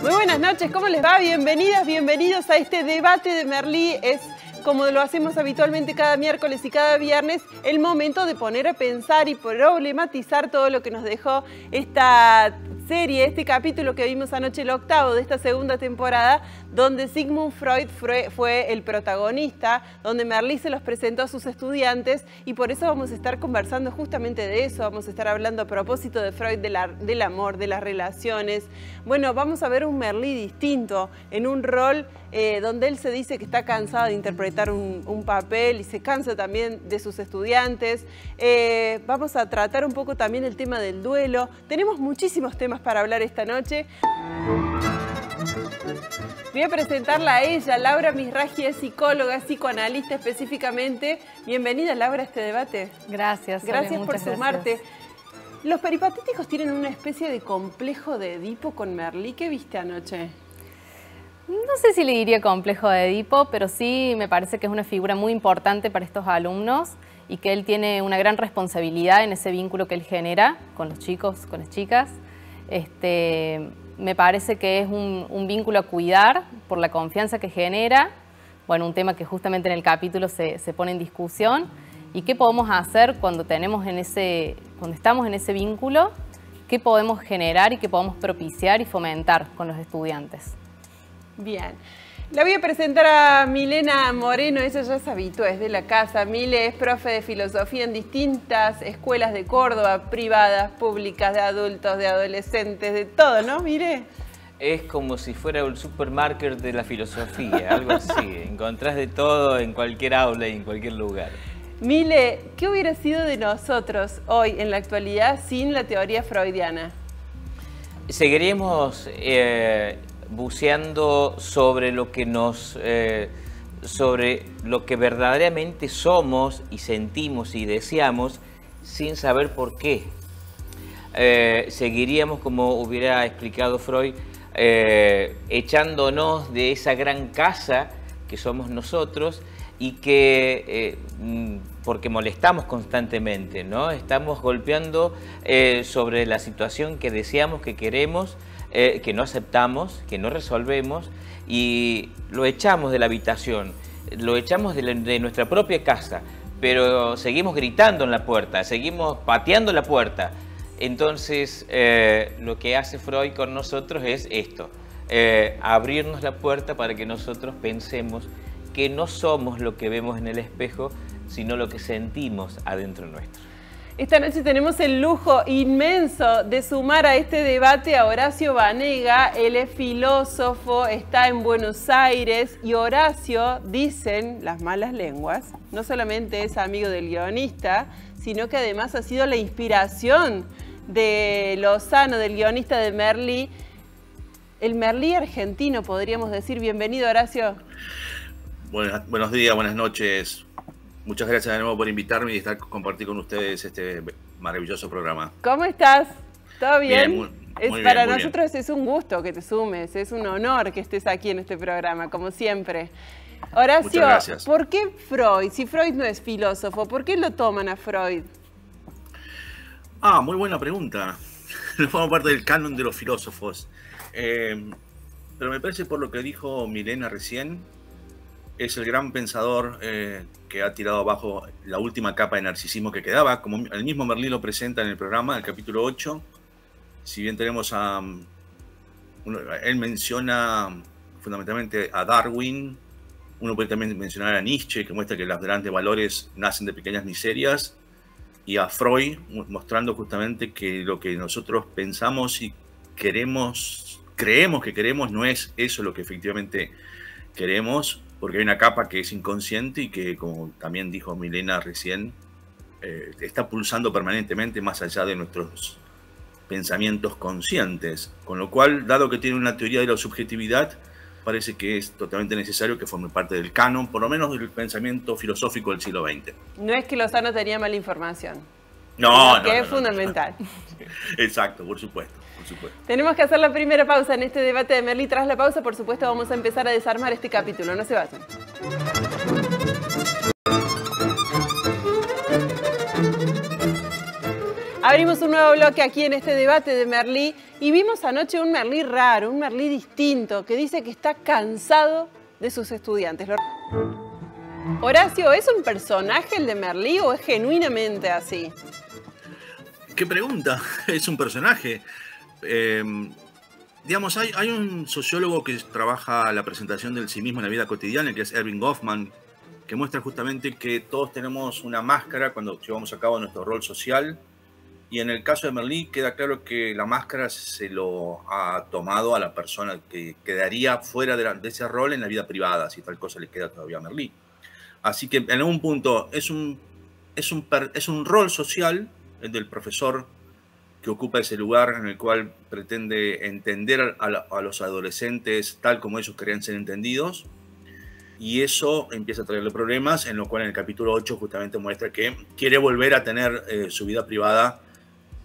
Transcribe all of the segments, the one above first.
Muy buenas noches, ¿cómo les va? Bienvenidas, bienvenidos a este debate de Merlí. Es como lo hacemos habitualmente cada miércoles y cada viernes, el momento de poner a pensar y problematizar todo lo que nos dejó esta serie, este capítulo que vimos anoche, el octavo de esta segunda temporada, donde Sigmund Freud fue, el protagonista, donde Merlí se los presentó a sus estudiantes y por eso vamos a estar conversando justamente de eso, vamos a estar hablando a propósito de Freud, del amor, de las relaciones. Bueno, vamos a ver un Merlí distinto, en un rol eh, donde él se dice que está cansado de interpretar un, papel y se cansa también de sus estudiantes. Eh, vamos a tratar un poco también el tema del duelo. Tenemos muchísimos temas para hablar esta noche. Voy a presentarla a ella, Laura Misraji es psicóloga, psicoanalista específicamente. Bienvenida Laura a este debate. Gracias. Gracias por sumarte. Los peripatéticos tienen una especie de complejo de Edipo con Merlí. ¿Qué viste anoche? No sé si le diría complejo de Edipo, pero sí me parece que es una figura muy importante para estos alumnos y que él tiene una gran responsabilidad en ese vínculo que él genera con los chicos, con las chicas. Este, me parece que es un, vínculo a cuidar por la confianza que genera, bueno, un tema que justamente en el capítulo se, pone en discusión, y qué podemos hacer cuando, tenemos en ese, cuando estamos en ese vínculo, qué podemos generar y qué podemos propiciar y fomentar con los estudiantes. Bien. La voy a presentar a Milena Moreno, ella ya es habitual, es de la casa. Mile es profe de filosofía en distintas escuelas de Córdoba, privadas, públicas, de adultos, de adolescentes, de todo, ¿no? Mire. Es como si fuera un supermarket de la filosofía, algo así. Encontrás de todo en cualquier aula y en cualquier lugar. Mile, ¿qué hubiera sido de nosotros hoy en la actualidad sin la teoría freudiana? Seguiríamos eh, buceando sobre lo que nos... Eh, sobre lo que verdaderamente somos y sentimos y deseamos sin saber por qué. Eh, seguiríamos, como hubiera explicado Freud, eh, echándonos de esa gran casa que somos nosotros y que, mm, porque molestamos constantemente, ¿no? Estamos golpeando sobre la situación que deseamos, que queremos, eh, que no aceptamos, que no resolvemos y lo echamos de la habitación, lo echamos de, nuestra propia casa, pero seguimos gritando en la puerta, seguimos pateando la puerta. Entonces, eh, lo que hace Freud con nosotros es esto, eh, abrirnos la puerta para que nosotros pensemos que no somos lo que vemos en el espejo, sino lo que sentimos adentro nuestro. Esta noche tenemos el lujo inmenso de sumar a este debate a Horacio Vanega. Él es filósofo, está en Buenos Aires y Horacio, dicen las malas lenguas, no solamente es amigo del guionista, sino que además ha sido la inspiración de Lozano, del guionista de Merlí. El Merlí argentino, podríamos decir. Bienvenido, Horacio. buenos días, buenas noches. Muchas gracias de nuevo por invitarme y estar compartir con ustedes este maravilloso programa. ¿Cómo estás? ¿Todo bien? para nosotros es un gusto que te sumes, es un honor que estés aquí en este programa, como siempre. Horacio, ¿por qué Freud? Si Freud no es filósofo, ¿por qué lo toman a Freud? Ah, muy buena pregunta. No forma parte del canon de los filósofos. Eh, pero me parece por lo que dijo Milena recién, es el gran pensador eh, que ha tirado abajo la última capa de narcisismo que quedaba, como el mismo Merlín lo presenta en el programa, el capítulo 8. Si bien tenemos a... él menciona fundamentalmente a Darwin, uno puede también mencionar a Nietzsche, que muestra que los grandes valores nacen de pequeñas miserias, y a Freud, mostrando justamente que lo que nosotros pensamos y queremos, creemos que queremos, no es eso lo que efectivamente queremos, porque hay una capa que es inconsciente y que, como también dijo Milena recién, eh, está pulsando permanentemente más allá de nuestros pensamientos conscientes. Con lo cual, dado que tiene una teoría de la subjetividad, parece que es totalmente necesario que forme parte del canon, por lo menos del pensamiento filosófico del siglo XX. No es que Lozano tenía mala información. No, no. Que es fundamental. Exacto, por supuesto. Tenemos que hacer la primera pausa en este debate de Merlí. Tras la pausa, por supuesto, vamos a empezar a desarmar este capítulo. No se vayan. Abrimos un nuevo bloque aquí en este debate de Merlí y vimos anoche un Merlí raro, un Merlí distinto, que dice que está cansado de sus estudiantes. Horacio, ¿es un personaje el de Merlí o es genuinamente así? ¿Qué pregunta? Es un personaje. Em, digamos, hay, hay, un sociólogo que trabaja la presentación del sí mismo en la vida cotidiana, que es Erving Goffman, que muestra justamente que todos tenemos una máscara cuando llevamos a cabo nuestro rol social y en el caso de Merlí queda claro que la máscara se lo ha tomado a la persona que quedaría fuera de, ese rol en la vida privada, si tal cosa le queda todavía a Merlí. Así que en algún punto es un, es un, es un rol social el del profesor que ocupa ese lugar en el cual pretende entender a, a los adolescentes tal como ellos querían ser entendidos, y eso empieza a traerle problemas, en lo cual en el capítulo 8 justamente muestra que quiere volver a tener eh, su vida privada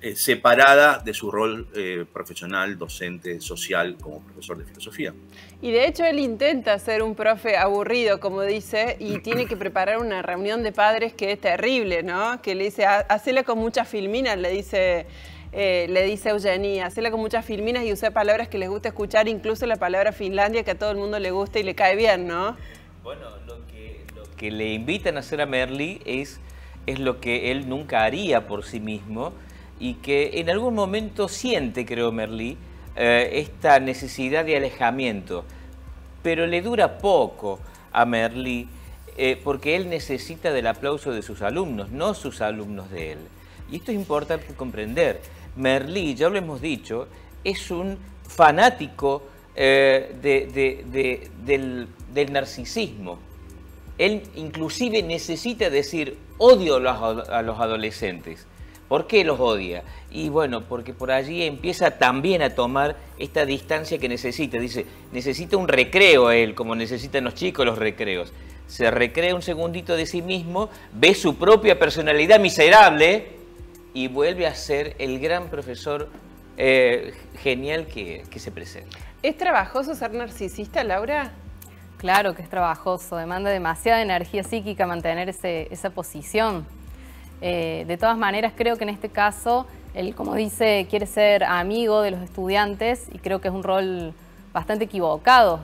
eh, separada de su rol eh, profesional, docente, social, como profesor de filosofía. Y de hecho él intenta ser un profe aburrido, como dice, y tiene que preparar una reunión de padres que es terrible, ¿no? Que le dice, hacela con muchas filminas, le dice... Eh, le dice Eugenia, hacela con muchas filminas y usa palabras que les gusta escuchar, incluso la palabra Finlandia que a todo el mundo le gusta y le cae bien, ¿no? Bueno, lo que, le invitan a hacer a Merly es, es lo que él nunca haría por sí mismo, y que en algún momento siente, creo Merlí, eh, esta necesidad de alejamiento, pero le dura poco a Merlí eh, porque él necesita del aplauso de sus alumnos, no sus alumnos de él. Y esto es importante comprender. Merlí, ya lo hemos dicho, es un fanático eh, del, del, narcisismo. Él inclusive necesita decir odio a los adolescentes ¿Por qué los odia? Y bueno, porque por allí empieza también a tomar esta distancia que necesita. Dice, necesita un recreo él, como necesitan los chicos los recreos. Se recrea un segundito de sí mismo, ve su propia personalidad miserable y vuelve a ser el gran profesor eh, genial que, se presenta. ¿Es trabajoso ser narcisista, Laura? Claro que es trabajoso, demanda demasiada energía psíquica mantener esa posición. Eh, de todas maneras, creo que en este caso, él, como dice, quiere ser amigo de los estudiantes y creo que es un rol bastante equivocado.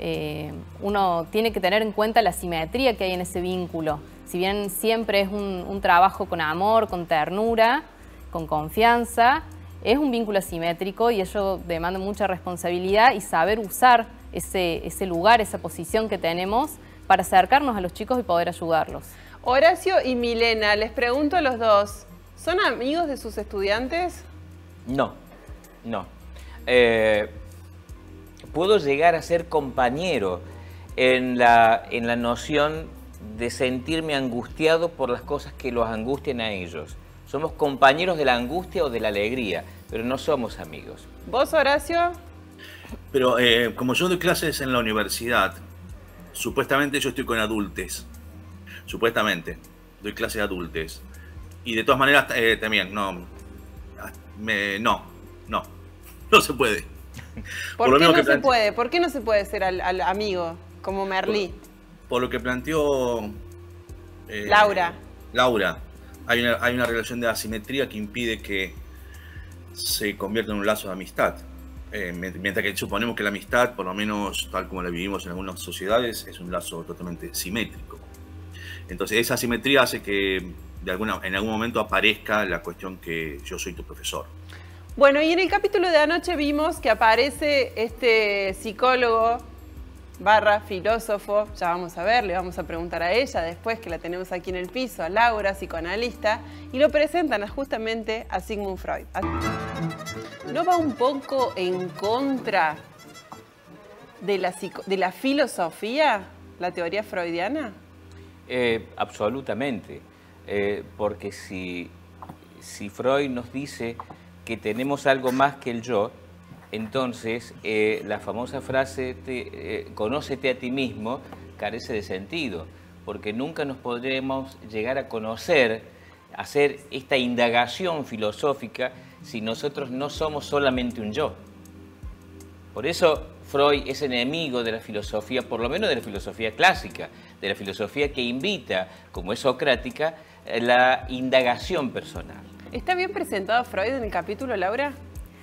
Eh, uno tiene que tener en cuenta la simetría que hay en ese vínculo. Si bien siempre es un, trabajo con amor, con ternura, con confianza, es un vínculo asimétrico y ello demanda mucha responsabilidad y saber usar ese lugar, esa posición que tenemos para acercarnos a los chicos y poder ayudarlos. Horacio y Milena, les pregunto a los dos, ¿son amigos de sus estudiantes? No, no. Eh, puedo llegar a ser compañero en la, en la noción de sentirme angustiado por las cosas que los angustian a ellos. Somos compañeros de la angustia o de la alegría, pero no somos amigos. ¿Vos, Horacio? Pero eh, como yo doy clases en la universidad, supuestamente yo estoy con adultos supuestamente. Doy clases de adultos. Y de todas maneras, eh, también, no, no, no, no se puede. ¿Por, qué no se puede? ¿Por qué no se puede ser al, amigo como Merlí? Por, lo que planteó eh, Laura. Laura, hay una, hay una relación de asimetría que impide que se convierta en un lazo de amistad. Eh, mientras que suponemos que la amistad, por lo menos tal como la vivimos en algunas sociedades, es un lazo totalmente simétrico. Entonces esa simetría hace que de alguna, en algún momento aparezca la cuestión que yo soy tu profesor. Bueno, y en el capítulo de anoche vimos que aparece este psicólogo barra filósofo, ya vamos a ver, le vamos a preguntar a ella después que la tenemos aquí en el piso, a Laura, psicoanalista, y lo presentan justamente a Sigmund Freud. ¿No va un poco en contra de la, de la filosofía, la teoría freudiana? Eh, absolutamente, eh, porque si, si, Freud nos dice que tenemos algo más que el yo, entonces eh, la famosa frase conócete a ti mismo carece de sentido, porque nunca nos podremos llegar a conocer, hacer esta indagación filosófica si nosotros no somos solamente un yo. Por eso Freud es enemigo de la filosofía, por lo menos de la filosofía clásica, de la filosofía que invita, como es socrática, la indagación personal. ¿Está bien presentado Freud en el capítulo, Laura?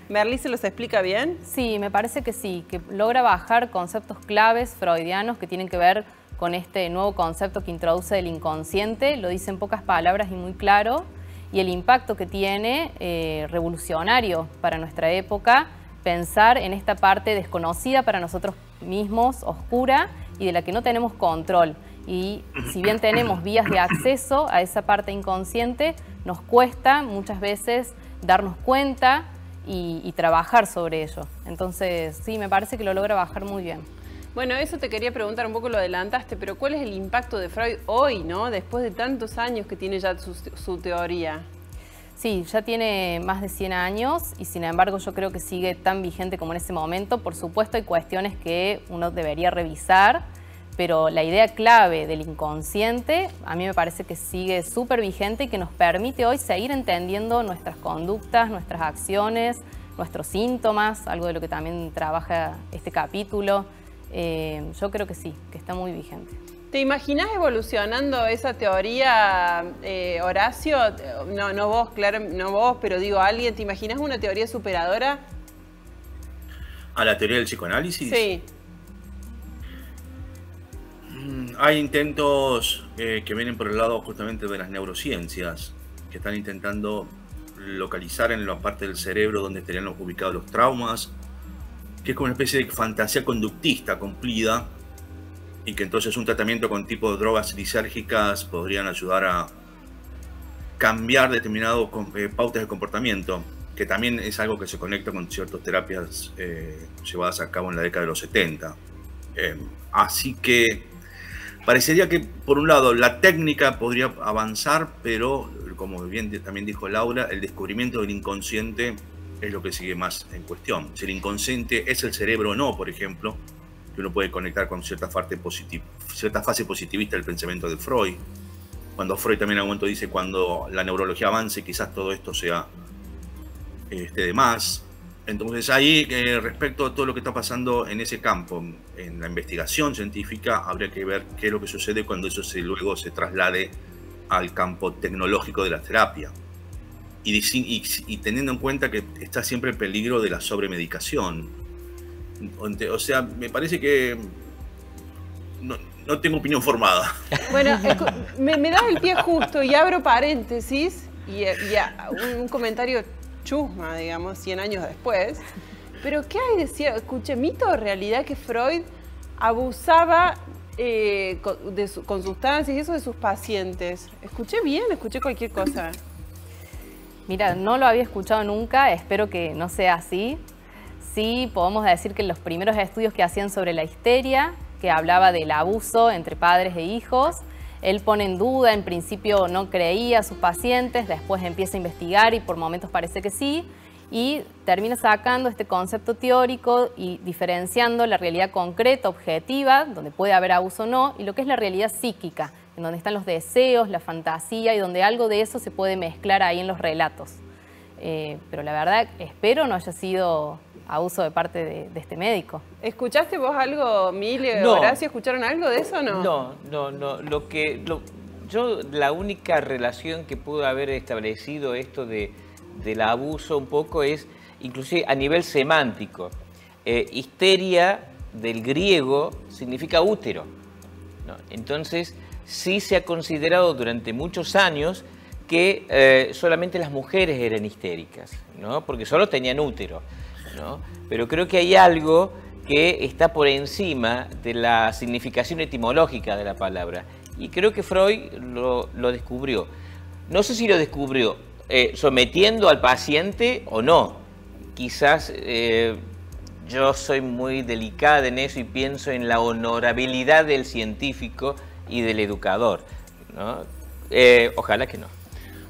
¿Merlí se los explica bien? Sí, me parece que sí, que logra bajar conceptos claves freudianos que tienen que ver con este nuevo concepto que introduce el inconsciente, lo dice en pocas palabras y muy claro, y el impacto que tiene eh, revolucionario para nuestra época, pensar en esta parte desconocida para nosotros mismos, oscura, y de la que no tenemos control. Y si bien tenemos vías de acceso a esa parte inconsciente, nos cuesta muchas veces darnos cuenta y, trabajar sobre ello. Entonces, sí, me parece que lo logra bajar muy bien. Bueno, eso te quería preguntar, un poco lo adelantaste, pero ¿cuál es el impacto de Freud hoy, ¿no? después de tantos años que tiene ya su, teoría? Sí, ya tiene más de 100 años y sin embargo yo creo que sigue tan vigente como en ese momento. Por supuesto hay cuestiones que uno debería revisar, pero la idea clave del inconsciente a mí me parece que sigue súper vigente y que nos permite hoy seguir entendiendo nuestras conductas, nuestras acciones, nuestros síntomas, algo de lo que también trabaja este capítulo. Eh, yo creo que sí, que está muy vigente. ¿Te imaginas evolucionando esa teoría, eh, Horacio? No, no vos, claro, no vos, pero digo alguien, ¿te imaginas una teoría superadora? ¿A la teoría del psicoanálisis? Sí. Hay intentos eh, que vienen por el lado justamente de las neurociencias, que están intentando localizar en la parte del cerebro donde estarían ubicados los traumas, que es como una especie de fantasía conductista cumplida, y que entonces un tratamiento con tipo de drogas lisérgicas podrían ayudar a cambiar determinadas eh, pautas de comportamiento, que también es algo que se conecta con ciertas terapias eh, llevadas a cabo en la década de los 70. así que Parecería que, por un lado, la técnica podría avanzar, pero, como bien también dijo Laura, el descubrimiento del inconsciente es lo que sigue más en cuestión. Si el inconsciente es el cerebro o no, por ejemplo, que uno puede conectar con cierta, parte cierta fase positivista del pensamiento de Freud. Cuando Freud también en un momento dice, cuando la neurología avance, quizás todo esto sea este, de más. Entonces ahí, eh, respecto a todo lo que está pasando en ese campo, en la investigación científica, habría que ver qué es lo que sucede cuando eso se, luego se traslade al campo tecnológico de la terapia. Y, teniendo en cuenta que está siempre el peligro de la sobremedicación. O sea, me parece que no, tengo opinión formada. Bueno, me, me das el pie justo y abro paréntesis y, un comentario chusma, digamos, 100 años después. Pero ¿qué hay de cierto? Escuché, mito o realidad que Freud abusaba eh, con, sustancias y eso de sus pacientes. ¿Escuché bien? ¿Escuché cualquier cosa? Mira, no lo había escuchado nunca, espero que no sea así. Sí, podemos decir que los primeros estudios que hacían sobre la histeria, que hablaba del abuso entre padres e hijos, él pone en duda, en principio no creía a sus pacientes, después empieza a investigar y por momentos parece que sí, y termina sacando este concepto teórico y diferenciando la realidad concreta, objetiva, donde puede haber abuso o no, y lo que es la realidad psíquica, en donde están los deseos, la fantasía y donde algo de eso se puede mezclar ahí en los relatos. Eh, pero la verdad, espero no haya sido abuso de parte de, este médico. ¿Escuchaste vos algo, Mili o Horacio? ¿Escucharon algo de eso o no? No, no, no. Lo que, yo, la única relación que pudo haber establecido esto de, del abuso un poco es, inclusive a nivel semántico. Eh, histeria del griego significa útero. Entonces, sí se ha considerado durante muchos años que eh, solamente las mujeres eran histéricas, ¿no? porque solo tenían útero. Pero creo que hay algo que está por encima de la significación etimológica de la palabra. Y creo que Freud lo, descubrió. No sé si lo descubrió eh, sometiendo al paciente o no. Quizás eh, yo soy muy delicada en eso y pienso en la honorabilidad del científico y del educador. Eh, ojalá que no.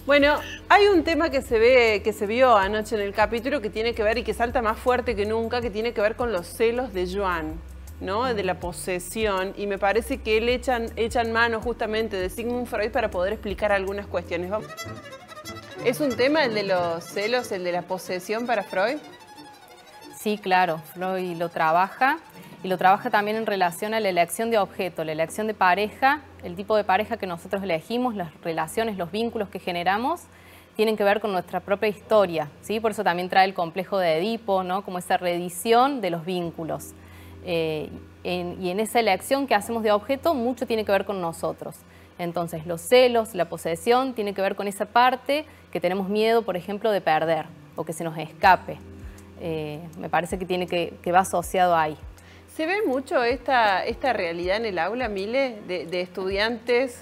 Bueno, hay un tema que se ve, que se vio anoche en el capítulo que tiene que ver y que salta más fuerte que nunca, que tiene que ver con los celos de Joan, ¿no? De la posesión. Y me parece que él echan, echan mano justamente de Sigmund Freud para poder explicar algunas cuestiones. ¿Es un tema el de los celos, el de la posesión para Freud? Sí, claro, Freud lo trabaja y lo trabaja también en relación a la elección de objeto, la elección de pareja, el tipo de pareja que nosotros elegimos, las relaciones, los vínculos que generamos, tienen que ver con nuestra propia historia, ¿sí? Por eso también trae el complejo de Edipo, ¿no? Como esa reedición de los vínculos. Eh, y en esa elección que hacemos de objeto, mucho tiene que ver con nosotros. Entonces, los celos, la posesión, tiene que ver con esa parte que tenemos miedo, por ejemplo, de perder o que se nos escape. Eh, me parece que, tiene que, va asociado ahí. ¿Se ve mucho esta, esta realidad en el aula, Mile, de, estudiantes,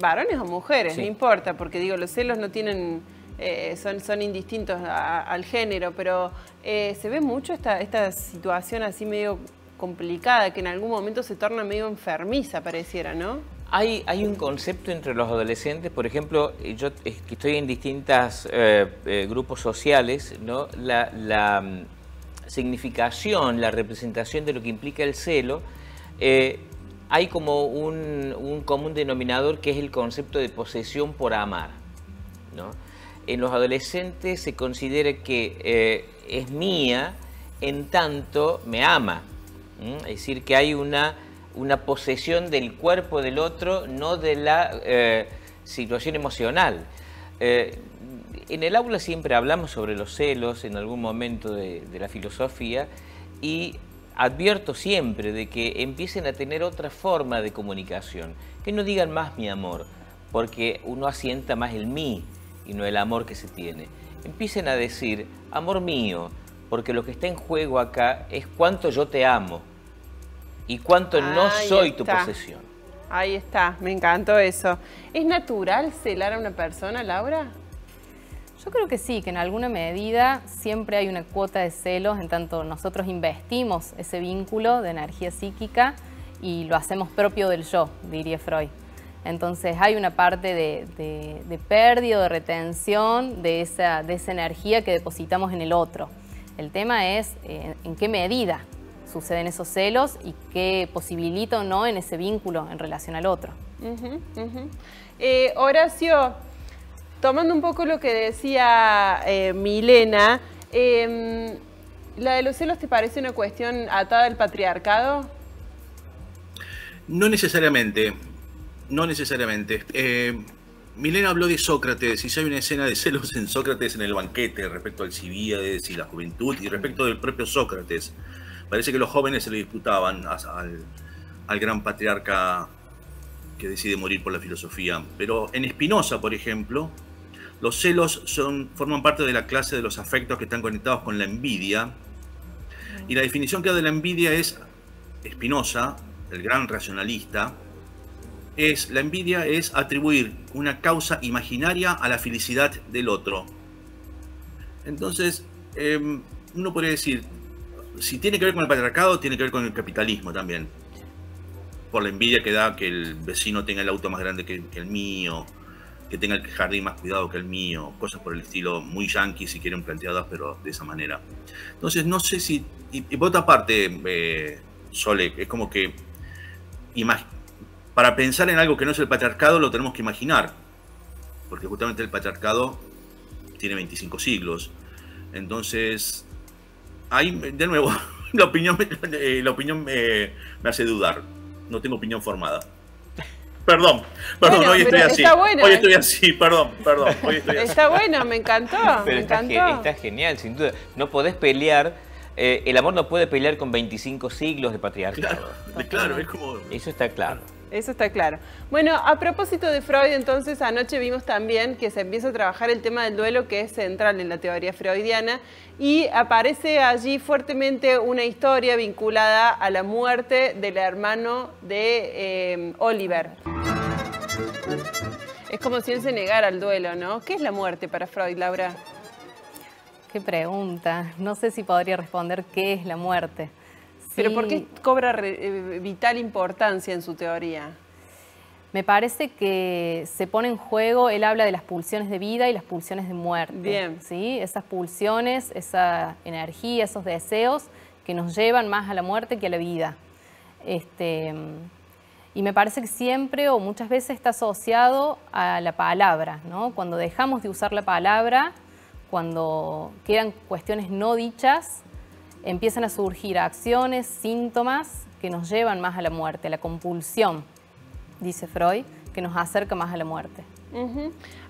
varones o mujeres, no importa, porque digo, los celos no tienen, eh, son, son indistintos al género, pero eh, se ve mucho esta, esta situación así medio complicada, que en algún momento se torna medio enfermiza, pareciera, ¿no? Hay, hay un concepto entre los adolescentes, por ejemplo, yo estoy en distintos eh, eh, grupos sociales, ¿no? la, significación, la representación de lo que implica el celo, eh, hay como un, común denominador que es el concepto de posesión por amar. ¿no? En los adolescentes se considera que es mía en tanto me ama. Es decir, que hay una una posesión del cuerpo del otro, no de la eh, situación emocional. Eh, en el aula siempre hablamos sobre los celos en algún momento de, la filosofía y advierto siempre de que empiecen a tener otra forma de comunicación, que no digan más mi amor, porque uno asienta más el mí y no el amor que se tiene. Empiecen a decir, amor mío, porque lo que está en juego acá es cuánto yo te amo, y cuánto no soy tu posesión. Ahí está, me encantó eso. ¿Es natural celar a una persona, Laura? Yo creo que sí, que en alguna medida siempre hay una cuota de celos, en tanto nosotros investimos ese vínculo de energía psíquica y lo hacemos propio del yo, diría Freud. Entonces hay una parte de, de, pérdida, de retención de esa, de esa energía que depositamos en el otro. El tema es eh, en qué medida suceden esos celos y qué posibilita o no en ese vínculo en relación al otro. Eh, Horacio, tomando un poco lo que decía eh, Milena, em, ¿la de los celos te parece una cuestión atada al patriarcado? No necesariamente, no necesariamente. Eh, Milena habló de Sócrates y si hay una escena de celos en Sócrates en el banquete respecto al Cibíades y la juventud y respecto del propio Sócrates. Parece que los jóvenes se le disputaban al, gran patriarca que decide morir por la filosofía. Pero en Spinoza, por ejemplo, los celos forman parte de la clase de los afectos que están conectados con la envidia. Y la definición que da de la envidia es Spinoza, el gran racionalista, es la envidia es atribuir una causa imaginaria a la felicidad del otro. Entonces, em, uno podría decir, si tiene que ver con el patriarcado, tiene que ver con el capitalismo también. Por la envidia que da que el vecino tenga el auto más grande que, el mío, que tenga el jardín más cuidado que el mío, cosas por el estilo muy yankee si quieren planteadas, pero de esa manera. Entonces, no sé si. Y, por otra parte, eh, Sole, es como que. Para pensar en algo que no es el patriarcado, lo tenemos que imaginar. Porque justamente el patriarcado tiene 25 siglos. Entonces, ahí, de nuevo, la opinión, eh, la opinión me, hace dudar. No tengo opinión formada. Perdón, perdón, hoy estoy así. hoy estoy así, perdón, perdón. Hoy estoy así. Está bueno, me encantó. me encantó. Está, genial, sin duda. No podés pelear. Eh, el amor no puede pelear con 25 siglos de patriarcado. Claro, claro es como. Eso está claro. Eso está claro. Bueno, a propósito de Freud, entonces anoche vimos también que se empieza a trabajar el tema del duelo que es central en la teoría freudiana y aparece allí fuertemente una historia vinculada a la muerte del hermano de eh, Oliver. Es como si él se negara al duelo, ¿no? ¿Qué es la muerte para Freud, Laura? Qué pregunta. No sé si podría responder qué es la muerte. Pero ¿por qué cobra eh, vital importancia en su teoría? Me parece que se pone en juego, él habla de las pulsiones de vida y las pulsiones de muerte. Bien. ¿sí? Esas pulsiones, esa energía, esos deseos que nos llevan más a la muerte que a la vida. Este, y me parece que siempre o muchas veces está asociado a la palabra, ¿no? Cuando dejamos de usar la palabra, cuando quedan cuestiones no dichas, empiezan a surgir acciones, síntomas que nos llevan más a la muerte, a la compulsión, dice Freud, que nos acerca más a la muerte.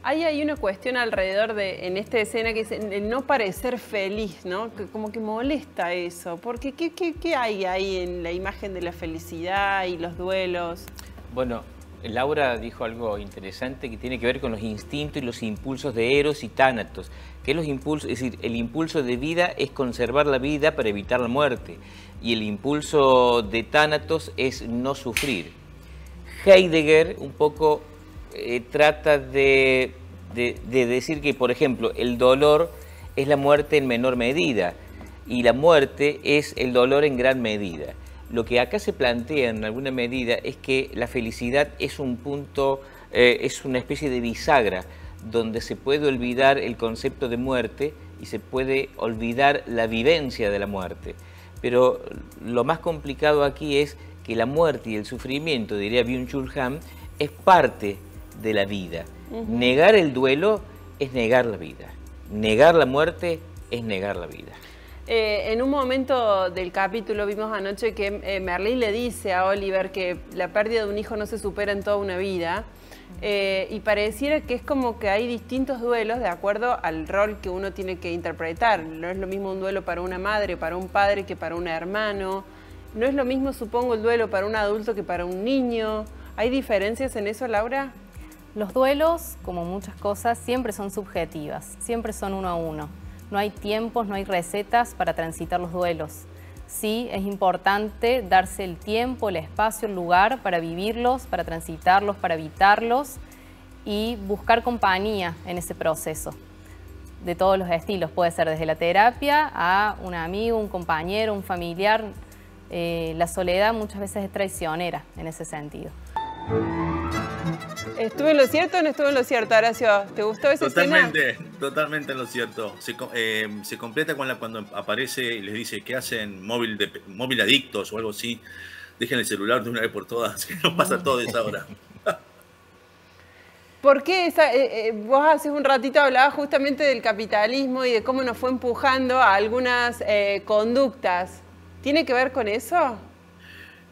Hay ahí una cuestión alrededor de, en esta escena, que es el no parecer feliz, ¿no? Que como que molesta eso. Porque ¿qué, qué, hay ahí en la imagen de la felicidad y los duelos? Bueno, Laura dijo algo interesante que tiene que ver con los instintos y los impulsos de Eros y Tánatos. Que los impulsos, es decir, el impulso de vida es conservar la vida para evitar la muerte. Y el impulso de Tánatos es no sufrir. Heidegger un poco eh, trata de, decir que, por ejemplo, el dolor es la muerte en menor medida y la muerte es el dolor en gran medida. Lo que acá se plantea en alguna medida es que la felicidad es un punto, eh, es una especie de bisagra donde se puede olvidar el concepto de muerte y se puede olvidar la vivencia de la muerte. Pero lo más complicado aquí es que la muerte y el sufrimiento, diría Byung-Chul Han, es parte de la vida. Negar el duelo es negar la vida. Negar la muerte es negar la vida. Eh, en un momento del capítulo vimos anoche que eh, Merlín le dice a Oliver que la pérdida de un hijo no se supera en toda una vida. Eh, y pareciera que es como que hay distintos duelos de acuerdo al rol que uno tiene que interpretar. No es lo mismo un duelo para una madre, para un padre, que para un hermano. No es lo mismo, supongo, el duelo para un adulto que para un niño. ¿Hay diferencias en eso, Laura? Los duelos, como muchas cosas, siempre son subjetivas, siempre son uno a uno. No hay tiempos, no hay recetas para transitar los duelos. Sí, es importante darse el tiempo, el espacio, el lugar para vivirlos, para transitarlos, para evitarlos y buscar compañía en ese proceso de todos los estilos. Puede ser desde la terapia a un amigo, un compañero, un familiar. Eh, la soledad muchas veces es traicionera en ese sentido. ¿Estuve en lo cierto o no estuve en lo cierto, Horacio? ¿Te gustó esa totalmente, escena? Totalmente en lo cierto. Se, eh, completa con la, cuando aparece y les dice que hacen móvil, de, móvil adictos o algo así. Dejen el celular de una vez por todas, que no pasa todo esa hora. ¿Por qué esa, eh, eh, vos hace un ratito hablabas justamente del capitalismo y de cómo nos fue empujando a algunas conductas? ¿Tiene que ver con eso?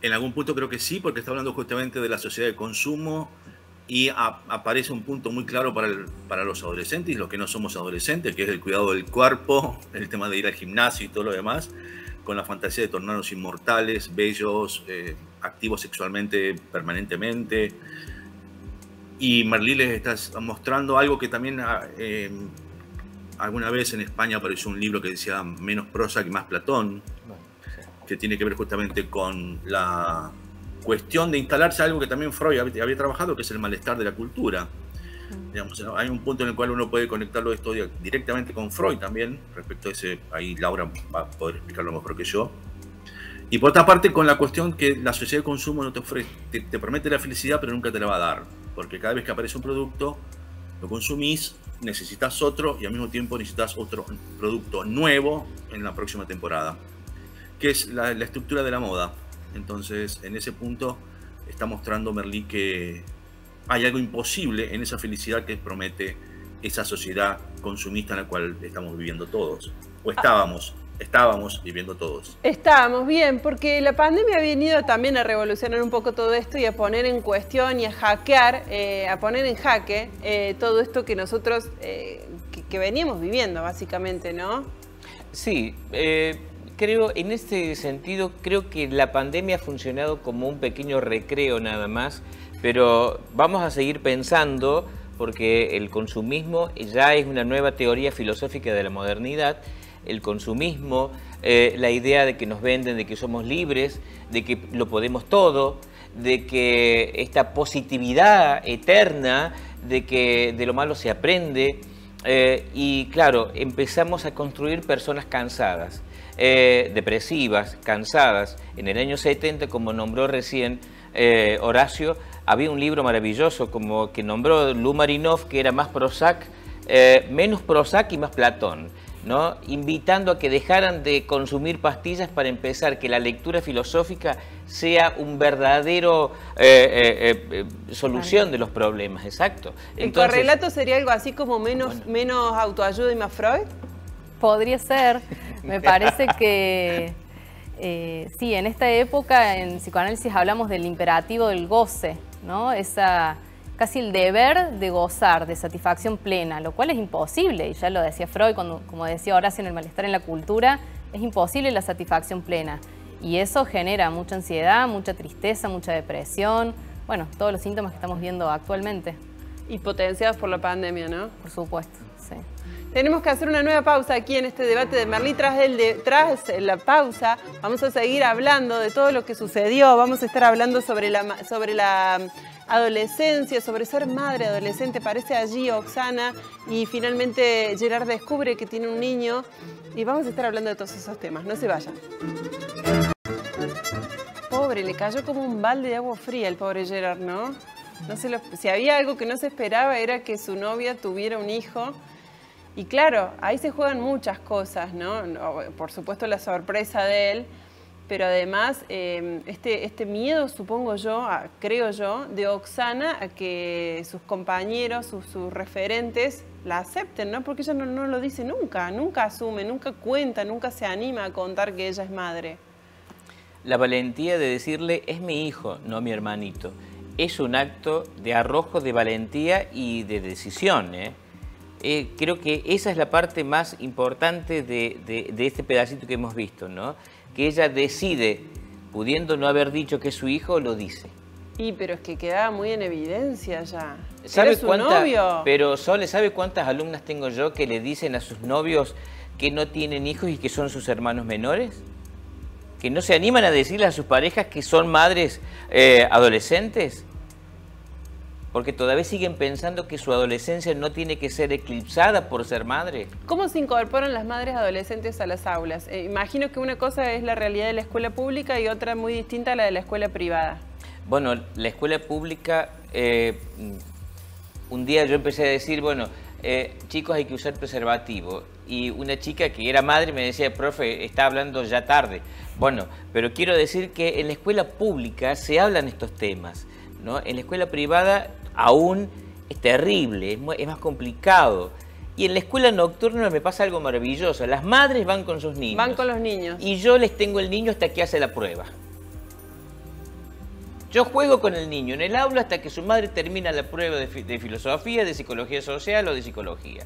En algún punto creo que sí, porque está hablando justamente de la sociedad de consumo y aparece un punto muy claro para, los adolescentes y los que no somos adolescentes, que es el cuidado del cuerpo, el tema de ir al gimnasio y todo lo demás, con la fantasía de tornarnos inmortales, bellos, eh, activos sexualmente permanentemente. Y Merlí les está mostrando algo que también ah, em, alguna vez en España apareció un libro que decía menos prosa que más Platón, que tiene que ver justamente con la cuestión de instalarse algo que también Freud había, trabajado, que es el malestar de la cultura. Digamos, hay un punto en el cual uno puede conectarlo esto directamente con Freud también, respecto a ese, ahí Laura va a poder explicarlo mejor que yo. Y por otra parte, con la cuestión que la sociedad de consumo no te ofrece, te, promete la felicidad, pero nunca te la va a dar. Porque cada vez que aparece un producto, lo consumís, necesitas otro y al mismo tiempo necesitas otro producto nuevo en la próxima temporada. Que es la estructura de la moda. Entonces, en ese punto está mostrando Merlí que hay algo imposible en esa felicidad que promete esa sociedad consumista en la cual estamos viviendo todos. O estábamos, estábamos viviendo todos. Estábamos bien, porque la pandemia ha venido también a revolucionar un poco todo esto y a poner en cuestión y a hackear, eh, a poner en jaque eh, todo esto que nosotros, eh, que, veníamos viviendo básicamente, ¿no? Sí, creo, en este sentido, creo que la pandemia ha funcionado como un pequeño recreo nada más, pero vamos a seguir pensando porque el consumismo ya es una nueva teoría filosófica de la modernidad, el consumismo, eh, la idea de que nos venden, de que somos libres, de que lo podemos todo, de que esta positividad eterna, de que de lo malo se aprende, eh, y claro, empezamos a construir personas cansadas. Eh, depresivas, cansadas. En el año 70, como nombró recién eh, Horacio, había un libro maravilloso como que nombró Lumarinov, que era más Prozac, eh, menos Prozac y más Platón. ¿no? invitando a que dejaran de consumir pastillas para empezar que la lectura filosófica sea un verdadero solución de los problemas, exacto. ¿El correlato sería algo así como menos, menos autoayuda y más Freud? Podría ser. Me parece que eh, sí, en esta época en psicoanálisis hablamos del imperativo del goce, ¿no? Esa casi el deber de gozar de satisfacción plena, lo cual es imposible, y ya lo decía Freud, cuando, como decía Horacio en el malestar en la cultura, es imposible la satisfacción plena. Y eso genera mucha ansiedad, mucha tristeza, mucha depresión, bueno, todos los síntomas que estamos viendo actualmente. Y potenciados por la pandemia, ¿no? Por supuesto. Tenemos que hacer una nueva pausa aquí en este debate de Merlí. Tras, la pausa vamos a seguir hablando de todo lo que sucedió. Vamos a estar hablando sobre la, sobre la adolescencia, sobre ser madre adolescente. Parece allí Oxana y finalmente Gerard descubre que tiene un niño. Y vamos a estar hablando de todos esos temas. No se vayan. Pobre, le cayó como un balde de agua fría el pobre Gerard, ¿no? no se si había algo que no se esperaba era que su novia tuviera un hijo y claro, ahí se juegan muchas cosas, ¿no? Por supuesto la sorpresa de él, pero además em, este, este miedo, supongo yo, creo yo, de Oxana a que sus compañeros, sus, referentes la acepten, ¿no? Porque ella no, no, lo dice nunca, nunca asume, nunca cuenta, nunca se anima a contar que ella es madre. La valentía de decirle, es mi hijo, no mi hermanito. Es un acto de arrojo de valentía y de decisión, ¿eh? Eh, creo que esa es la parte más importante de, este pedacito que hemos visto, ¿no? Que ella decide, pudiendo no haber dicho que es su hijo, lo dice. Y pero es que quedaba muy en evidencia ya. ¿Sabe su novio? Pero Sole, ¿sabe cuántas alumnas tengo yo que le dicen a sus novios que no tienen hijos y que son sus hermanos menores? Que no se animan a decirle a sus parejas que son madres eh, adolescentes porque todavía siguen pensando que su adolescencia no tiene que ser eclipsada por ser madre. ¿Cómo se incorporan las madres adolescentes a las aulas? Eh, imagino que una cosa es la realidad de la escuela pública y otra muy distinta a la de la escuela privada. Bueno, la escuela pública, eh, un día yo empecé a decir, bueno, eh, chicos hay que usar preservativo. Y una chica que era madre me decía, profe, está hablando ya tarde. Bueno, pero quiero decir que en la escuela pública se hablan estos temas. ¿no? En la escuela privada aún es terrible, es, más complicado. Y en la escuela nocturna me pasa algo maravilloso. Las madres van con sus niños. Van con los niños. Y yo les tengo el niño hasta que hace la prueba. Yo juego con el niño en el aula hasta que su madre termina la prueba de, de, filosofía, de psicología social o de psicología.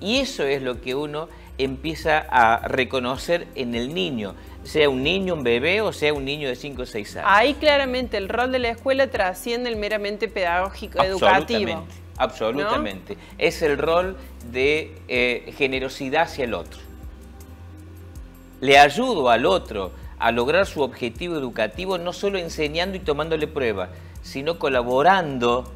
Y eso es lo que uno empieza a reconocer en el niño sea un niño, un bebé o sea un niño de 5 o 6 años. Ahí claramente el rol de la escuela trasciende el meramente pedagógico, educativo. Absolutamente. Es el rol de eh, generosidad hacia el otro. Le ayudo al otro a lograr su objetivo educativo no solo enseñando y tomándole prueba, sino colaborando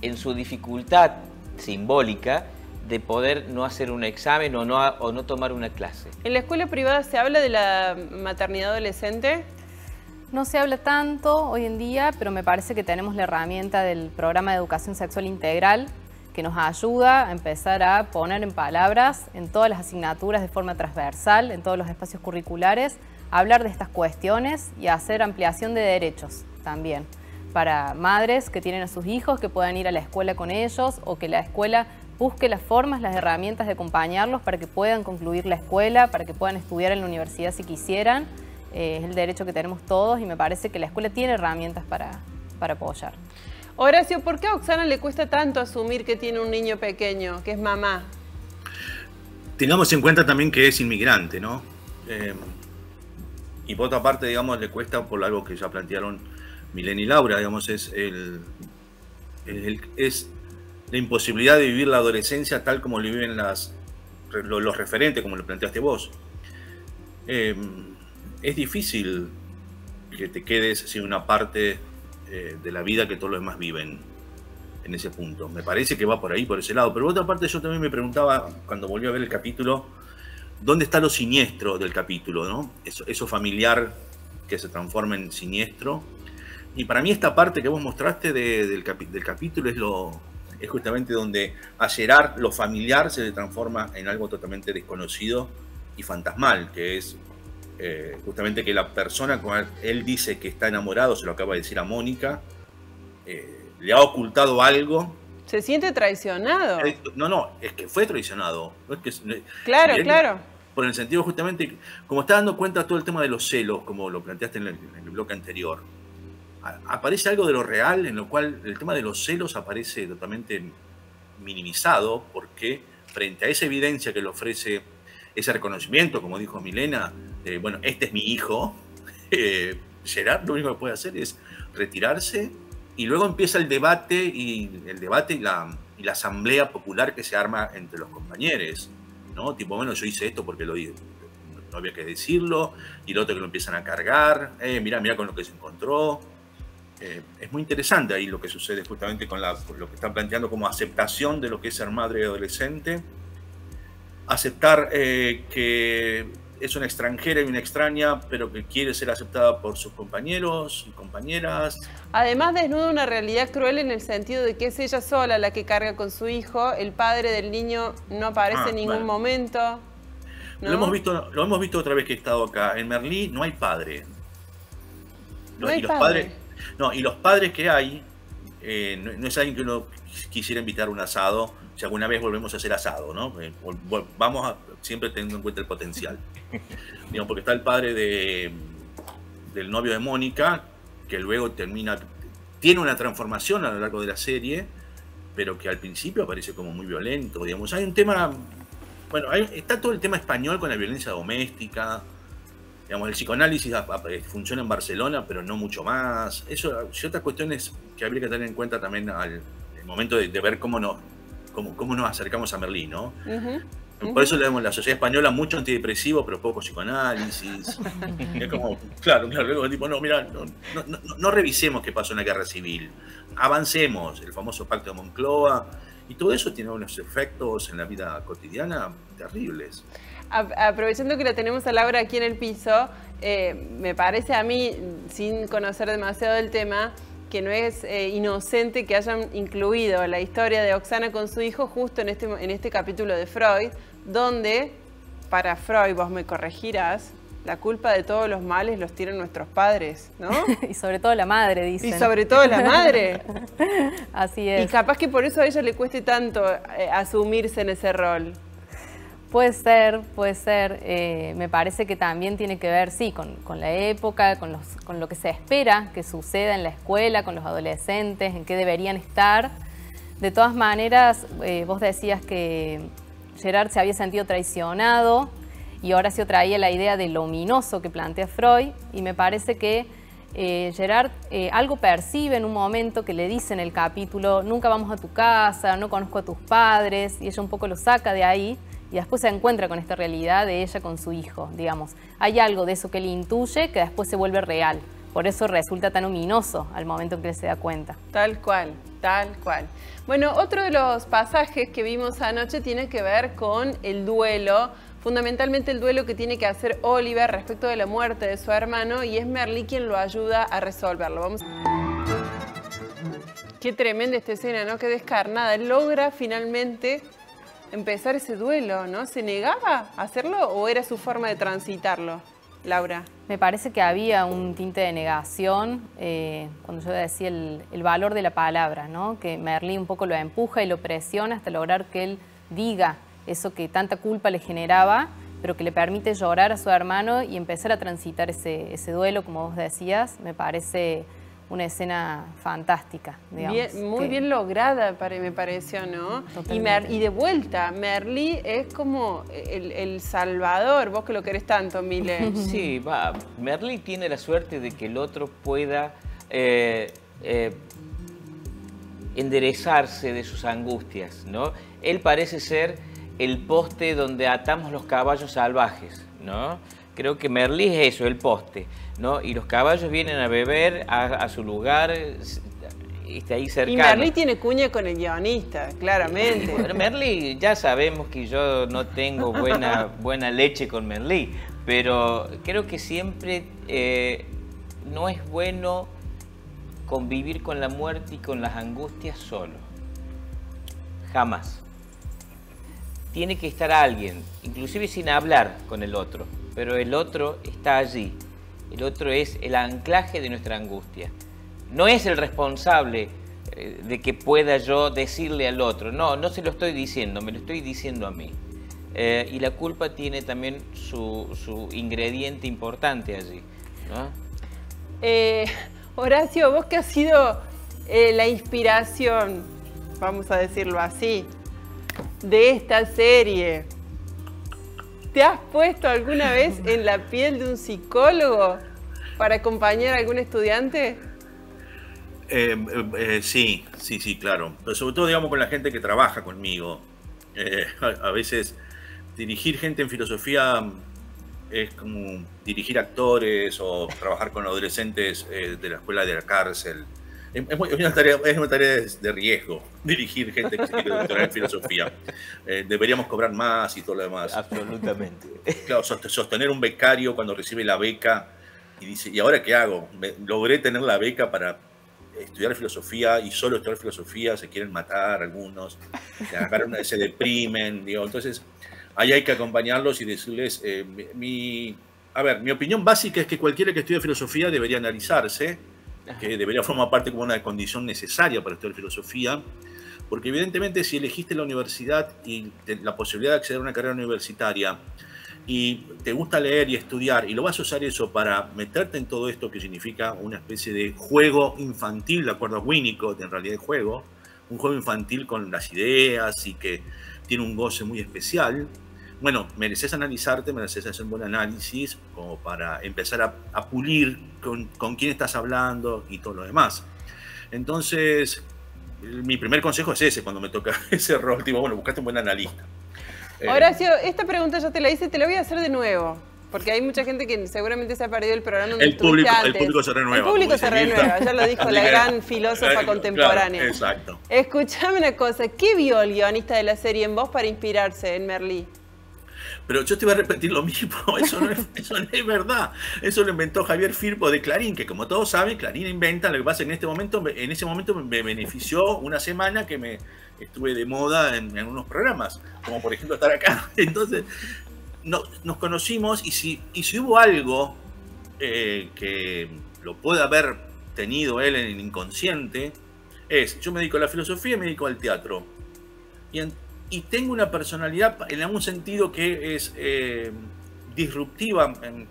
en su dificultad simbólica de poder no hacer un examen o no, o no tomar una clase. ¿En la escuela privada se habla de la maternidad adolescente? No se habla tanto hoy en día, pero me parece que tenemos la herramienta del programa de educación sexual integral que nos ayuda a empezar a poner en palabras en todas las asignaturas de forma transversal, en todos los espacios curriculares, hablar de estas cuestiones y hacer ampliación de derechos también para madres que tienen a sus hijos, que puedan ir a la escuela con ellos o que la escuela busque las formas, las herramientas de acompañarlos para que puedan concluir la escuela, para que puedan estudiar en la universidad si quisieran. Eh, es el derecho que tenemos todos y me parece que la escuela tiene herramientas para, para apoyar. Horacio, ¿por qué a Oxana le cuesta tanto asumir que tiene un niño pequeño, que es mamá? Tengamos en cuenta también que es inmigrante, ¿no? Eh, y por otra parte, digamos, le cuesta por algo que ya plantearon Milena y Laura, digamos, es el, es la imposibilidad de vivir la adolescencia tal como lo viven los, referentes, como lo planteaste vos. Em, es difícil que te quedes sin una parte eh, de la vida que todos los demás viven en ese punto. Me parece que va por ahí, por ese lado. Pero por otra parte, yo también me preguntaba, cuando volví a ver el capítulo, ¿dónde está lo siniestro del capítulo? ¿no? Eso, familiar que se transforma en siniestro. Y para mí esta parte que vos mostraste del capítulo es lo, es justamente donde a Gerard lo familiar se transforma en algo totalmente desconocido y fantasmal, que es eh, justamente que la persona con él dice que está enamorado, se lo acaba de decir a Mónica, eh, le ha ocultado algo. Se siente traicionado. No, no, es que fue traicionado. claro, claro. Por el sentido justamente, como está dando cuenta todo el tema de los celos, como lo planteaste en el, en el bloque anterior, aparece algo de lo real, en lo cual el tema de los celos aparece totalmente minimizado, porque frente a esa evidencia que le ofrece ese reconocimiento, como dijo Milena, de, bueno, este es mi hijo, eh, Gerard lo único que puede hacer es retirarse y luego empieza el debate y el debate y la, y la asamblea popular que se arma entre los compañeros, ¿no? Tipo, bueno, yo hice esto porque lo no había que decirlo, y el otro que lo empiezan a cargar, eh, mira, mira con lo que se encontró. Eh, es muy interesante ahí lo que sucede justamente con, la, lo que están planteando como aceptación de lo que es ser madre y adolescente, aceptar eh, que es una extranjera y una extraña, pero que quiere ser aceptada por sus compañeros y compañeras. Además desnuda una realidad cruel en el sentido de que es ella sola la que carga con su hijo, el padre del niño no aparece en ah, ningún momento. Lo, hemos visto, lo hemos visto otra vez que he estado acá. En Merlí no hay padre. No, hay y los padres, no, y los padres que hay, eh, no, es alguien que uno quisiera invitar a un asado, si alguna vez volvemos a hacer asado, ¿no? Eh, vamos a, siempre teniendo en cuenta el potencial. Digamos, porque está el padre de, del novio de Mónica, que luego termina, tiene una transformación a lo largo de la serie, pero que al principio aparece como muy violento, digamos. Hay un tema bueno, está todo el tema español con la violencia doméstica. Digamos, el psicoanálisis eh, funciona en Barcelona, pero no mucho más. Eso y otras cuestiones que habría que tener en cuenta también al momento de, ver cómo nos, cómo, cómo, nos acercamos a Merlín, ¿no? Por eso le damos la sociedad española mucho antidepresivo, pero poco psicoanálisis. es como, claro, claro, luego tipo, no, mira, no, no, no, revisemos qué pasó en la guerra civil. Avancemos, el famoso pacto de Moncloa y todo eso tiene unos efectos en la vida cotidiana terribles. Aprovechando que la tenemos a Laura aquí en el piso, eh, me parece a mí, sin conocer demasiado del tema, que no es eh, inocente que hayan incluido la historia de Oxana con su hijo justo en este, en este capítulo de Freud, donde, para Freud, vos me corregirás, la culpa de todos los males los tienen nuestros padres, ¿no? y sobre todo la madre, dice. Y sobre todo la madre. Así es. Y capaz que por eso a ella le cueste tanto eh, asumirse en ese rol. Puede ser, puede ser. Eh, me parece que también tiene que ver, sí, con, la época, con, lo que se espera que suceda en la escuela, con los adolescentes, en qué deberían estar. De todas maneras, eh, vos decías que Gerard se había sentido traicionado y Horacio traía la idea de lo ominoso que plantea Freud y me parece que eh, Gerard algo percibe en un momento que le dice en el capítulo, nunca vamos a tu casa, no conozco a tus padres, y ella un poco lo saca de ahí y después se encuentra con esta realidad de ella con su hijo, digamos. Hay algo de eso que le intuye que después se vuelve real. Por eso resulta tan ominoso al momento en que se da cuenta. Tal cual, tal cual. Bueno, otro de los pasajes que vimos anoche tiene que ver con el duelo fundamentalmente el duelo que tiene que hacer Oliver respecto de la muerte de su hermano y es Merly quien lo ayuda a resolverlo. Vamos. Qué tremenda esta escena, ¿no? Qué descarnada. Él logra finalmente empezar ese duelo, ¿no? ¿Se negaba a hacerlo o era su forma de transitarlo, Laura? Me parece que había un tinte de negación eh, cuando yo decía el, valor de la palabra, ¿no? Que Merly un poco lo empuja y lo presiona hasta lograr que él diga eso que tanta culpa le generaba, pero que le permite llorar a su hermano y empezar a transitar ese, duelo, como vos decías, me parece una escena fantástica. muy bien lograda, me pareció, ¿no? Y, de vuelta, Merly es como el, salvador, vos que lo querés tanto, Mile. Sí, va. Merly tiene la suerte de que el otro pueda eh, eh, enderezarse de sus angustias, ¿no? Él parece ser el poste donde atamos los caballos salvajes, ¿no? Creo que Merlí es eso, el poste, ¿no? Y los caballos vienen a beber a, su lugar, está ahí cercano. Y tiene cuña con el guionista, claramente. Bueno, ya sabemos que yo no tengo buena, buena leche con Merlí, pero creo que siempre eh, no es bueno convivir con la muerte y con las angustias solo. Jamás tiene que estar alguien, inclusive sin hablar con el otro, pero el otro está allí. El otro es el anclaje de nuestra angustia. No es el responsable eh, de que pueda yo decirle al otro. No, no se lo estoy diciendo, me lo estoy diciendo a mí. Eh, y la culpa tiene también su, ingrediente importante allí. Eh, Horacio, vos que has sido la inspiración, vamos a decirlo así, de esta serie, ¿te has puesto alguna vez en la piel de un psicólogo para acompañar a algún estudiante? Eh, eh, sí, sí, sí, claro. Pero sobre todo, digamos, con la gente que trabaja conmigo. a, veces dirigir gente en filosofía es como dirigir actores o trabajar con adolescentes de la escuela de la cárcel. Es, una tarea, de riesgo dirigir gente que se quiere doctorar en filosofía. Eh, deberíamos cobrar más y todo lo demás. Absolutamente. Claro, sostener un becario cuando recibe la beca y dice, ¿y ahora qué hago? logré tener la beca para estudiar filosofía y solo estudiar filosofía, se quieren matar algunos, se, se deprimen, digo, entonces ahí hay que acompañarlos y decirles, eh, mi, a ver, mi opinión básica es que cualquiera que estudie filosofía debería analizarse, que debería formar parte como una condición necesaria para estudiar filosofía, porque evidentemente si elegiste la universidad y la posibilidad de acceder a una carrera universitaria y te gusta leer y estudiar y lo vas a usar eso para meterte en todo esto que significa una especie de juego infantil, de acuerdo a Winnicott, en realidad es juego, un juego infantil con las ideas y que tiene un goce muy especial, bueno, mereces analizarte, mereces hacer un buen análisis como para empezar a, pulir con, quién estás hablando y todo lo demás. Entonces, mi primer consejo es ese cuando me toca ese rol, tipo, bueno, buscaste un buen analista. Eh, Horacio, esta pregunta ya te la hice, te la voy a hacer de nuevo. Porque hay mucha gente que seguramente se ha perdido el programa donde el público, el público se renueva. El público se renueva, ya lo dijo la gran filósofa contemporánea. exacto. Escuchame una cosa, ¿qué vio el guionista de la serie en vos para inspirarse en Merlí? Pero yo te voy a repetir lo mismo, eso no, es, verdad. Eso lo inventó Javier Firpo de Clarín, que como todos saben, Clarín inventa, lo que pasa en este momento, en ese momento me benefició una semana que me estuve de moda en, unos programas, como por ejemplo estar acá. Entonces, nos conocimos y si, y si hubo algo eh, que lo puede haber tenido él en el inconsciente, es, yo me dedico a la filosofía y me dedico al teatro. Y, en, y tengo una personalidad en algún sentido que es eh, disruptiva en,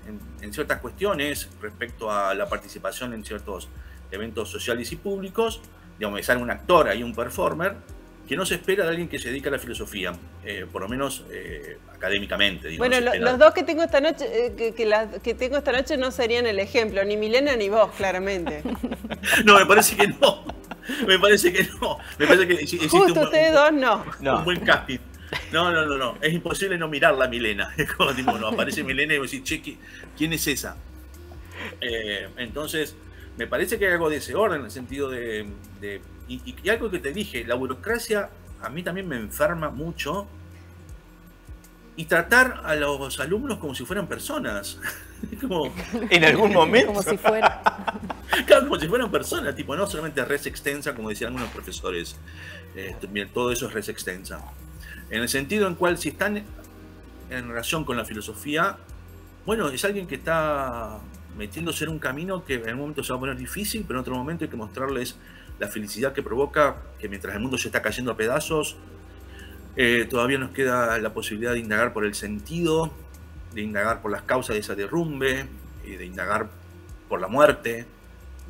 ciertas cuestiones respecto a la participación en ciertos eventos sociales y públicos. Digamos, es un actor y un performer que no se espera de alguien que se dedica a la filosofía, eh, por lo menos eh, académicamente. bueno, los dos que tengo esta noche, que, que, tengo esta noche no serían el ejemplo, ni Milena ni vos, claramente. no, me parece que no. Me parece que no. Me parece que existe Justo ustedes dos no. Un buen casting. No, no, no, no. Es imposible no mirarla, Milena. Es como digo, no, aparece Milena y vos decís, che, ¿quién es esa? Eh, entonces, me parece que hay algo de ese orden, en el sentido de. y, algo que te dije, la burocracia a mí también me enferma mucho. Y tratar a los alumnos como si fueran personas. como, en algún momento. Como si fuera. Claro, como si fueran personas, tipo, no solamente res extensa, como decían algunos profesores. Este, todo eso es res extensa. En el sentido en cual, si están en relación con la filosofía, bueno, es alguien que está metiéndose en un camino que en un momento se va a poner difícil, pero en otro momento hay que mostrarles la felicidad que provoca que mientras el mundo se está cayendo a pedazos, eh, todavía nos queda la posibilidad de indagar por el sentido, de indagar por las causas de ese derrumbe, y de indagar por la muerte,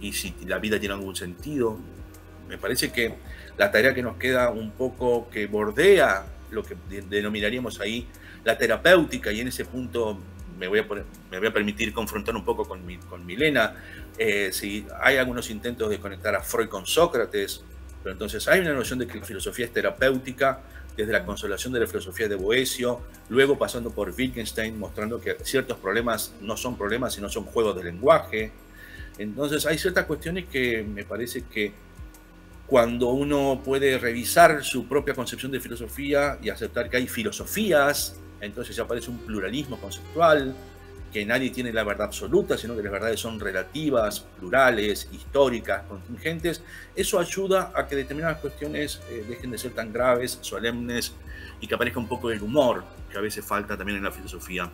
y si la vida tiene algún sentido. Me parece que la tarea que nos queda un poco que bordea lo que denominaríamos ahí la terapéutica, y en ese punto me voy a, me voy a permitir confrontar un poco con, con Milena, eh, si hay algunos intentos de conectar a Freud con Sócrates, pero entonces hay una noción de que la filosofía es terapéutica, desde la consolación de la filosofía de Boesio, luego pasando por Wittgenstein, mostrando que ciertos problemas no son problemas, sino son juegos de lenguaje, entonces hay ciertas cuestiones que me parece que cuando uno puede revisar su propia concepción de filosofía y aceptar que hay filosofías, entonces aparece un pluralismo conceptual, que nadie tiene la verdad absoluta, sino que las verdades son relativas, plurales, históricas, contingentes, eso ayuda a que determinadas cuestiones eh, dejen de ser tan graves, solemnes y que aparezca un poco el humor, que a veces falta también en la filosofía.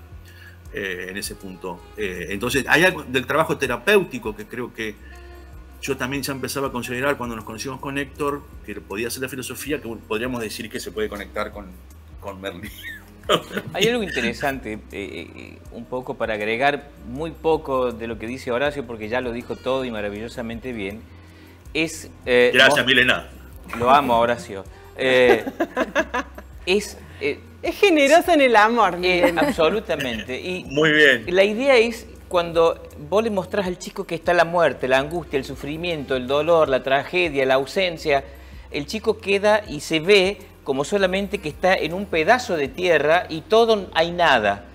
Eh, en ese punto. Eh, entonces, hay algo del trabajo terapéutico que creo que yo también ya empezaba a considerar cuando nos conocimos con Héctor, que podía ser la filosofía, que podríamos decir que se puede conectar con, con Merlí. Hay algo interesante, eh, eh, un poco para agregar muy poco de lo que dice Horacio, porque ya lo dijo todo y maravillosamente bien. Es, Gracias, Milena. Lo amo, Horacio. es es generoso en el amor. absolutamente. Y Muy bien. La idea es cuando vos le mostrás al chico que está la muerte, la angustia, el sufrimiento, el dolor, la tragedia, la ausencia, el chico queda y se ve como solamente que está en un pedazo de tierra y todo hay nada.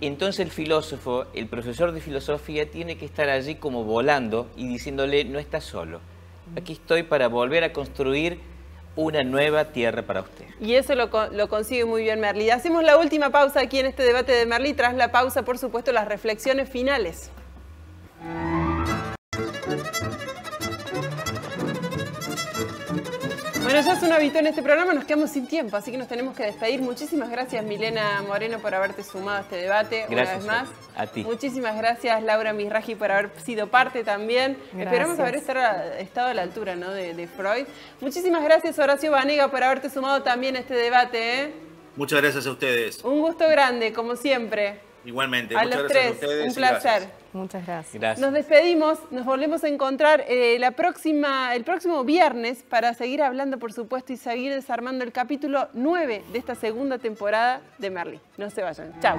Entonces el filósofo, el profesor de filosofía, tiene que estar allí como volando y diciéndole, no estás solo. Aquí estoy para volver a construir una nueva tierra para usted. Y eso lo, consigue muy bien Merlí. Hacemos la última pausa aquí en este debate de Merlí. Tras la pausa, por supuesto, las reflexiones finales. Bueno, ya es un hábito en este programa, nos quedamos sin tiempo, así que nos tenemos que despedir. Muchísimas gracias, Milena Moreno, por haberte sumado a este debate una vez más. A ti. Muchísimas gracias, Laura Misraji, por haber sido parte también. Esperamos haber estado a la altura ¿no? de, Freud. Muchísimas gracias, Horacio Vanega, por haberte sumado también a este debate. ¿eh? Muchas gracias a ustedes. Un gusto grande, como siempre. Igualmente. A los tres, un placer. Muchas gracias. Nos despedimos, nos volvemos a encontrar eh, la próxima, el próximo viernes para seguir hablando, por supuesto, y seguir desarmando el capítulo 9 de esta segunda temporada de Merly. No se vayan. Chao.